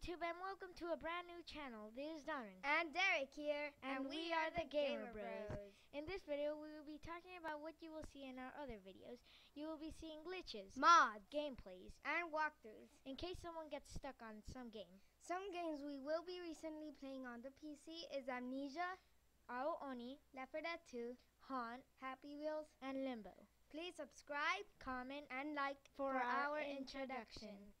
YouTube and welcome to a brand new channel. This is Darren. And Derek here. And we are the Gamer Bros. In this video, we will be talking about what you will see in our other videos. You will be seeing glitches, mods, gameplays, and walkthroughs. In case someone gets stuck on some game. Some games we will be recently playing on the PC is Amnesia, Ao Oni, Leopard 2, Haunt, Happy Wheels, and Limbo. Please subscribe, comment, and like for, for our, our introduction. introduction.